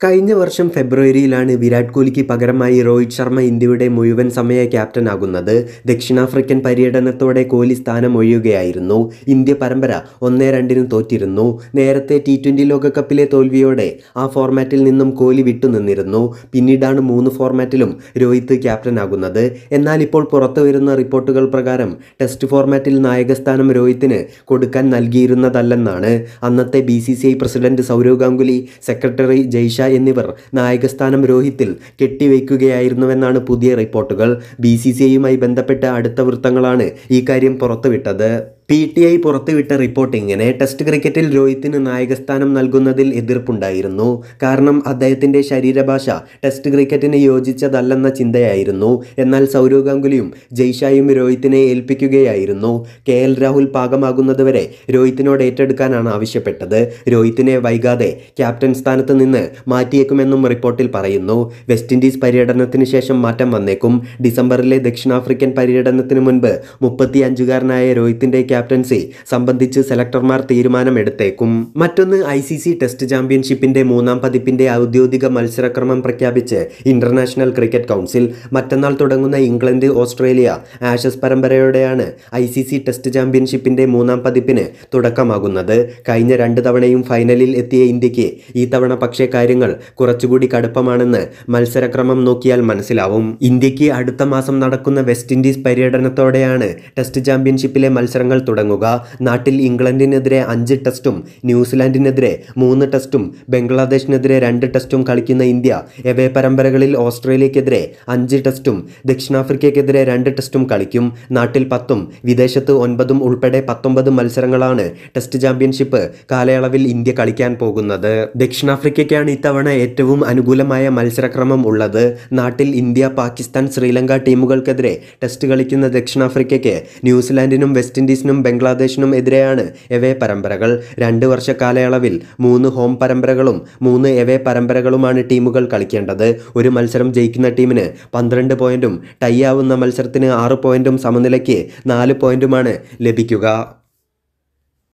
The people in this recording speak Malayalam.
കഴിഞ്ഞ വർഷം ഫെബ്രുവരിയിലാണ് വിരാട് കോഹ്ലിക്ക് പകരമായി രോഹിത് ശർമ്മ ഇന്ത്യയുടെ മുഴുവൻ സമയ ക്യാപ്റ്റനാകുന്നത് ദക്ഷിണാഫ്രിക്കൻ പര്യടനത്തോടെ കോഹ്ലി സ്ഥാനം ഒഴിയുകയായിരുന്നു ഇന്ത്യ പരമ്പര ഒന്നേ രണ്ടിന് തോറ്റിരുന്നു. നേരത്തെ ടി ട്വന്റി ലോകകപ്പിലെ തോൽവിയോടെ ആ ഫോർമാറ്റിൽ നിന്നും കോഹ്ലി വിട്ടുനിന്നിരുന്നു. പിന്നീടാണ് മൂന്ന് ഫോർമാറ്റിലും രോഹിത് ക്യാപ്റ്റനാകുന്നത് എന്നാൽ ഇപ്പോൾ പുറത്തു വരുന്ന റിപ്പോർട്ടുകൾ പ്രകാരം ടെസ്റ്റ് ഫോർമാറ്റിൽ നായകസ്ഥാനം രോഹിത്തിന് കൊടുക്കാൻ നൽകിയിരുന്നതല്ലെന്നാണ്. അന്നത്തെ B president Sourav Ganguly secretary Jay Shah എന്നിവർ നായകസ്ഥാനം രോഹിത്തിൽ കെട്ടിവയ്ക്കുകയായിരുന്നുവെന്നാണ് പുതിയ റിപ്പോർട്ടുകൾ. ബി സി സി ഐയുമായി ബന്ധപ്പെട്ട അടുത്ത വൃത്തങ്ങളാണ് ഇക്കാര്യം കാര്യം പുറത്തുവിട്ടത്. പി ടി ഐ പുറത്തുവിട്ട റിപ്പോർട്ടിങ്ങിന് ടെസ്റ്റ് ക്രിക്കറ്റിൽ രോഹിത്തിന് നായകസ്ഥാനം നൽകുന്നതിൽ എതിർപ്പുണ്ടായിരുന്നു. കാരണം അദ്ദേഹത്തിന്റെ ശരീരഭാഷ ടെസ്റ്റ് ക്രിക്കറ്റിന് യോജിച്ചതല്ലെന്ന ചിന്തയായിരുന്നു. എന്നാൽ സൗരവ് ഗാംഗുലിയും ജയ്ഷായും രോഹിത്തിനെ ഏൽപ്പിക്കുകയായിരുന്നു. കെ എൽ രാഹുൽ പാകമാകുന്നതുവരെ രോഹിത്തിനോട് ഏറ്റെടുക്കാനാണ് ആവശ്യപ്പെട്ടത്. രോഹിത്തിനെ വൈകാതെ ക്യാപ്റ്റൻ സ്ഥാനത്ത് നിന്ന് മാറ്റിയേക്കുമെന്നും റിപ്പോർട്ടിൽ പറയുന്നു. വെസ്റ്റ് ഇൻഡീസ് പര്യടനത്തിന് ശേഷം മാറ്റം വന്നേക്കും. ഡിസംബറിലെ ദക്ഷിണാഫ്രിക്കൻ പര്യടനത്തിന് മുൻപ് മുപ്പത്തി അഞ്ചുകാരനായ രോഹിത്തിന്റെ ക്യാപ്റ്റൻസി സംബന്ധിച്ച് സെലക്ടർമാർ തീരുമാനമെടുത്തേക്കും. മറ്റൊന്ന് ഐ സി സി ടെസ്റ്റ് ചാമ്പ്യൻഷിപ്പിന്റെ മൂന്നാം പതിപ്പിന്റെ ഔദ്യോഗിക മത്സരക്രമം പ്രഖ്യാപിച്ച് ഇന്റർനാഷണൽ ക്രിക്കറ്റ് കൗൺസിൽ. മറ്റന്നാൾ തുടങ്ങുന്ന ഇംഗ്ലണ്ട് ഓസ്ട്രേലിയ ആഷസ് പരമ്പരയോടെയാണ് ഐ സി സി ടെസ്റ്റ് ചാമ്പ്യൻഷിപ്പിന്റെ മൂന്നാം പതിപ്പിന് തുടക്കമാകുന്നത്. കഴിഞ്ഞ രണ്ട് തവണയും ഫൈനലിൽ എത്തിയ ഇന്ത്യയ്ക്ക് ഈ തവണ പക്ഷേ കാര്യങ്ങൾ കുറച്ചുകൂടി കടുപ്പമാണെന്ന് മത്സരക്രമം നോക്കിയാൽ മനസ്സിലാവും. ഇന്ത്യയ്ക്ക് അടുത്ത മാസം നടക്കുന്ന വെസ്റ്റ് ഇൻഡീസ് പര്യടനത്തോടെയാണ് ടെസ്റ്റ് ചാമ്പ്യൻഷിപ്പിലെ മത്സരങ്ങൾ തുടങ്ങുക. നാട്ടിൽ ഇംഗ്ലണ്ടിനെതിരെ അഞ്ച് ടെസ്റ്റും ന്യൂസിലാൻഡിനെതിരെ മൂന്ന് ടെസ്റ്റും ബംഗ്ലാദേശിനെതിരെ രണ്ട് ടെസ്റ്റും കളിക്കുന്ന ഇന്ത്യ എവേ പരമ്പരകളിൽ ഓസ്ട്രേലിയക്കെതിരെ അഞ്ച് ടെസ്റ്റും ദക്ഷിണാഫ്രിക്കയ്ക്കെതിരെ രണ്ട് ടെസ്റ്റും കളിക്കും. നാട്ടിൽ പത്തും വിദേശത്ത് ഒൻപതും ഉൾപ്പെടെ പത്തൊമ്പത് മത്സരങ്ങളാണ് ടെസ്റ്റ് ചാമ്പ്യൻഷിപ്പ് കാലയളവിൽ ഇന്ത്യ കളിക്കാൻ പോകുന്നത്. ദക്ഷിണാഫ്രിക്കയ്ക്കാണ് ഇത്തവണ ഏറ്റവും അനുകൂലമായ മത്സരക്രമം ഉള്ളത്. നാട്ടിൽ ഇന്ത്യ പാകിസ്ഥാൻ ശ്രീലങ്ക ടീമുകൾക്കെതിരെ ടെസ്റ്റ് കളിക്കുന്ന ദക്ഷിണാഫ്രിക്കയ്ക്ക് ന്യൂസിലാൻഡിനും വെസ്റ്റ് ഇൻഡീസിനും ബംഗ്ലാദേശിനും എതിരെയാണ്. എവേ പരമ്പരകൾ? രണ്ട് വർഷ കാലയളവിൽ മൂന്ന് ഹോം പരമ്പരകളും മൂന്ന് എവേ പരമ്പരകളുമാണ് ടീമുകൾ കളിക്കേണ്ടത്. ഒരു മത്സരം ജയിക്കുന്ന ടീമിന് പന്ത്രണ്ട് പോയിന്റും ടൈ ആവുന്ന മത്സരത്തിന് ആറ് പോയിന്റും സമനിലയ്ക്ക് നാല് പോയിന്റുമാണ് ലഭിക്കുക.